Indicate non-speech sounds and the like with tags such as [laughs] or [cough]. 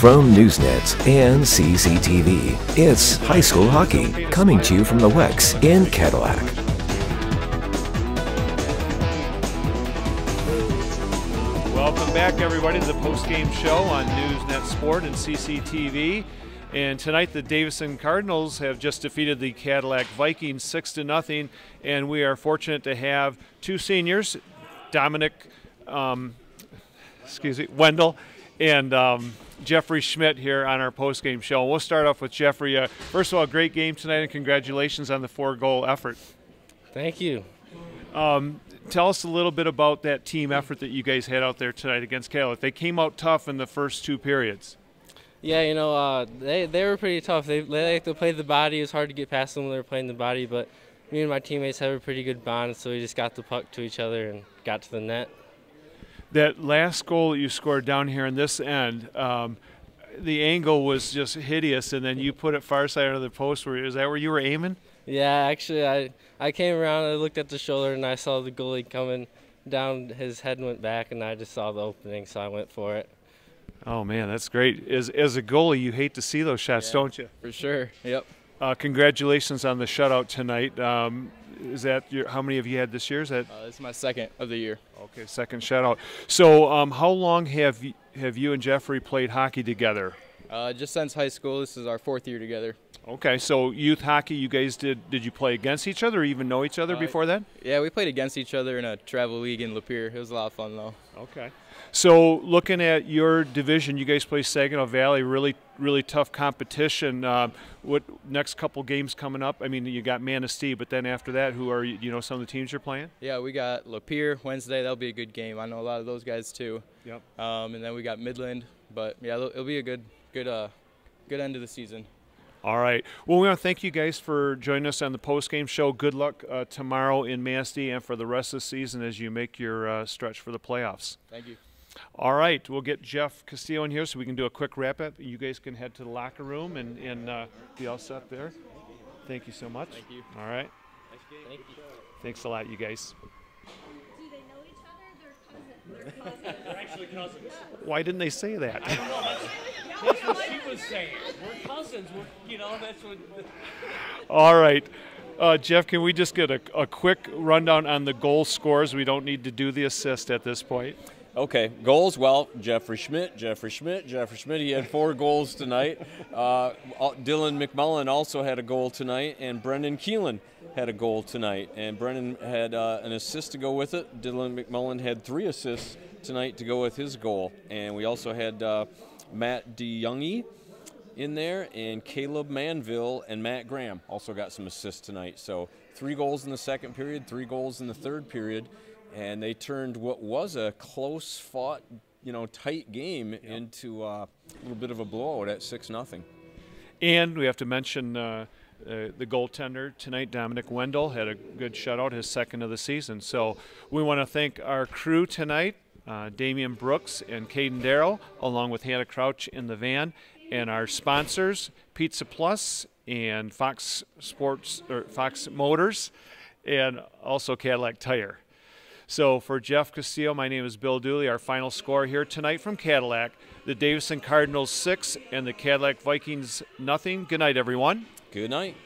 From Newsnet and CCTV, it's high school hockey coming to you from the Wex in Cadillac. Welcome back, everybody, to the post-game show on Newsnet Sport and CCTV. And tonight, the Davison Cardinals have just defeated the Cadillac Vikings six to nothing, and we are fortunate to have two seniors, Dominic, um, excuse me, Wendell, and um, Jeffrey Schmidt here on our post-game show. We'll start off with Jeffrey. Uh, first of all, great game tonight, and congratulations on the four-goal effort. Thank you. Um, tell us a little bit about that team effort that you guys had out there tonight against Cadillac. They came out tough in the first two periods. Yeah, you know, uh, they they were pretty tough. They, they like to play the body. It was hard to get past them when they were playing the body, but me and my teammates have a pretty good bond, so we just got the puck to each other and got to the net. That last goal that you scored down here in this end, um, the angle was just hideous, and then you put it far side of the post. Where is that where you were aiming? Yeah, actually, I I came around, I looked at the shoulder, and I saw the goalie coming down. His head went back, and I just saw the opening, so I went for it. Oh man, that's great. As as a goalie, you hate to see those shots, Yeah. don't you? For sure. Yep. Uh, congratulations on the shutout tonight. Um, is that your, how many have you had this year? Is that Uh, this is my second of the year. okay? Second shutout. So, um, how long have you, have you and Jeffrey played hockey together? Uh, just since high school, this is our fourth year together. Okay, so youth hockey, you guys did did you play against each other or even know each other Uh, before that? Yeah, we played against each other in a travel league in Lapeer. It was a lot of fun though. Okay. So looking at your division, you guys play Saginaw Valley, really really tough competition. Um, what next couple games coming up? I mean, you got Manistee, but then after that, who are you, you know some of the teams you're playing? Yeah, we got Lapeer Wednesday. That'll be a good game. I know a lot of those guys too. Yep. Um, and then we got Midland. But yeah, it'll, it'll be a good, good, uh, good end of the season. All right. Well, we want to thank you guys for joining us on the post game show. Good luck uh, tomorrow in Manistee and for the rest of the season as you make your uh, stretch for the playoffs. Thank you. All right, we'll get Jeff Castillo in here so we can do a quick wrap up. You guys can head to the locker room and, and uh, be all set there. Thank you so much. Thank you. All right. Thank you. Thanks a lot, you guys. Do they know each other? They're cousins. [laughs] They're actually cousins. Why didn't they say that? [laughs] That's what she was saying. We're cousins. We're, you know, that's what. all right. Uh, Jeff, can we just get a, a quick rundown on the goal scores? We don't need to do the assist at this point. Okay, goals. Well, Jeffrey Schmidt, Jeffrey Schmidt, Jeffrey Schmidt. He had four goals tonight. Uh, Dylan McMullen also had a goal tonight, and Brendan Keelan had a goal tonight. And Brendan had uh, an assist to go with it. Dylan McMullen had three assists tonight to go with his goal. And we also had uh, Matt DeYoungie in there, and Caleb Manville and Matt Graham also got some assists tonight. So three goals in the second period, three goals in the third period, and they turned what was a close fought, you know, tight game into uh, a little bit of a blowout at six nothing. And we have to mention uh, uh, the goaltender tonight, Dominic Wendell, had a good shutout, his second of the season. So we want to thank our crew tonight, uh, Damian Brooks and Caden Darrow, along with Hannah Crouch in the van, and our sponsors, Pizza Plus and Fox Sports or Fox Motors, and also Cadillac Tire. So for Jeff Castillo, my name is Bill Dooley. Our final score here tonight from Cadillac: the Davison Cardinals six and the Cadillac Vikings nothing. Good night, everyone. Good night.